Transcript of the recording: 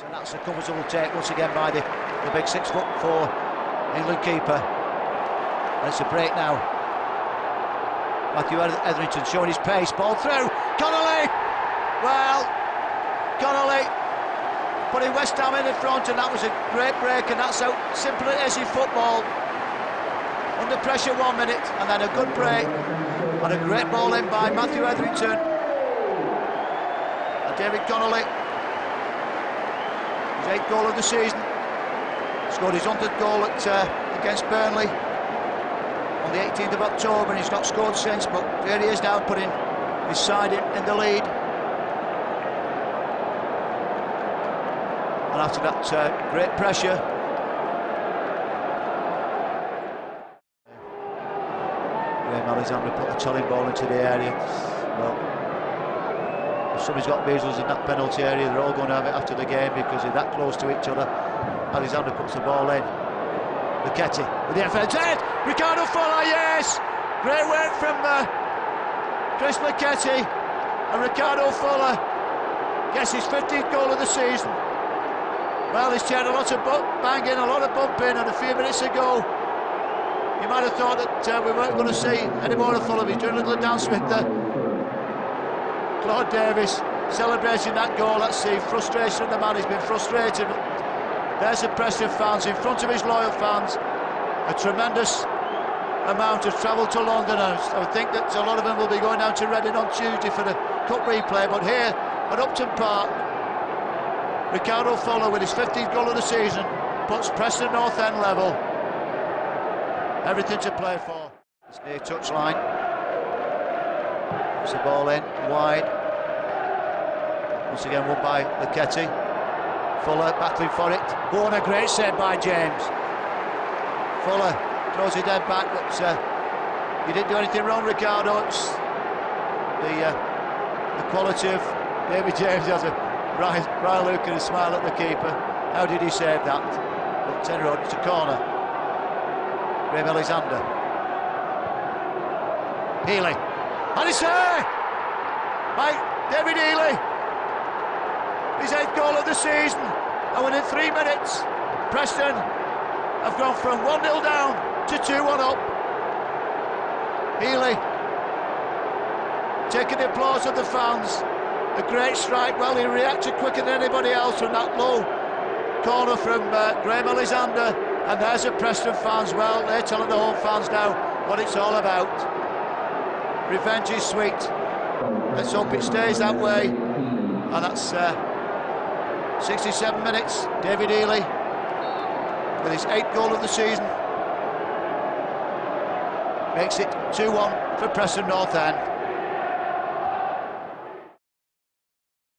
And that's a comfortable take once again by the, the big six foot four England keeper. And it's a break now. Matthew Etherington showing his pace, ball through. Connolly! Well, Connolly putting West Ham in the front, and that was a great break, and that's how simple it is in football. Under pressure one minute, and then a good break, and a great ball in by Matthew Etherington. And David Connolly, his eighth goal of the season, scored his 100th goal at, uh, against Burnley on the 18th of October, and he's not scored since, but there he is now putting his side in, in the lead. And after that uh, great pressure, Graham Alexander put a telling ball into the area. Well, if somebody's got measles in that penalty area, they're all going to have it after the game because they're that close to each other. Alexander puts the ball in. Lucketti with the FNZ. Ricardo Fuller, yes! Great work from uh, Chris Lucketti and Ricardo Fuller gets his 15th goal of the season. Well, he's had a lot of banging, a lot of bumping, and a few minutes ago, you might have thought that uh, we weren't going to see any more of Fuller. He's doing a little dance with the Claude Davis celebrating that goal. Let's see, frustration of the man. He's been frustrated. There's the Preston fans in front of his loyal fans. A tremendous amount of travel to London. I think that a lot of them will be going down to Reading on Tuesday for the cup replay. But here at Upton Park, Ricardo Fuller with his 15th goal of the season puts Preston North End level. Everything to play for. It's near touchline. Puts the ball in, wide. Once again won by Lucketti. Fuller battling for it. And a great save by James. Fuller throws it dead back, but uh, you didn't do anything wrong, Ricardo. It's the, uh, the quality of David James has a Ryan, Ryan Luke and a smile at the keeper. How did he save that? But ten road, it's a corner. Graham Alexander. Healy. And it's there! By David Healy. His eighth goal of the season. And within three minutes, Preston have gone from 1 0 down to 2 1 up. Healy taking the applause of the fans. A great strike. Well, he reacted quicker than anybody else from that low corner from uh, Graham Alexander. And there's the Preston fans. Well, they're telling the home fans now what it's all about. Revenge is sweet. Let's hope it stays that way. And that's uh, 67 minutes. David Healy with his eighth goal of the season makes it 2-1 for Preston North End.